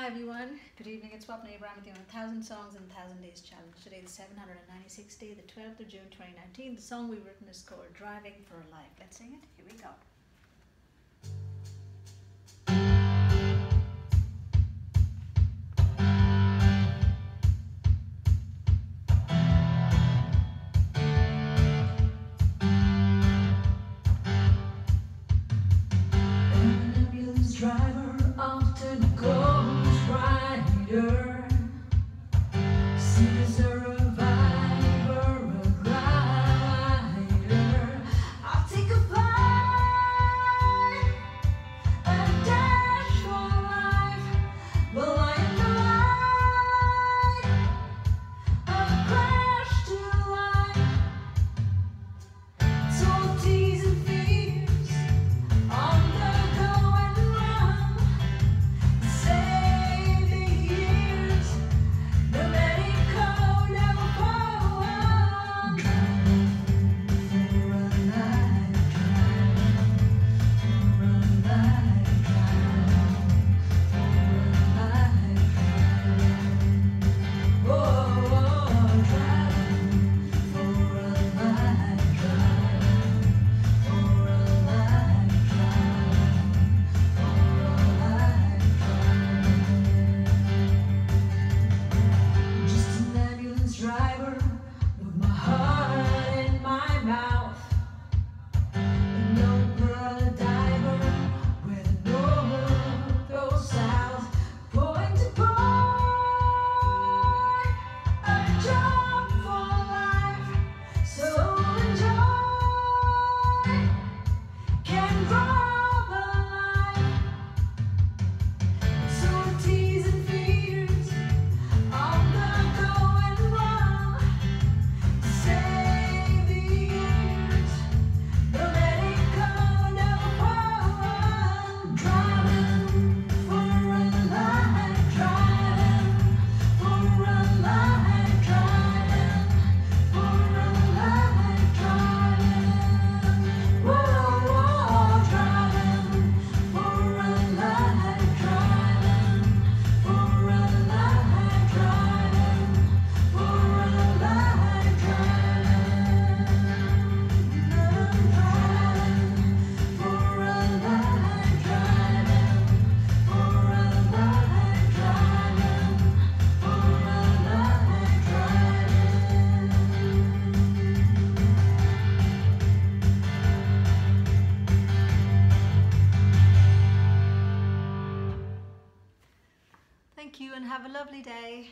Hi everyone, good evening, it's Swapna Abraham with you on 1000 Songs in 1000 Days Challenge. Today is 796th day, the 12th of June 2019. The song we've written is called Driving for a Life. Let's sing it. Here we go. Caesar. Thank you and have a lovely day.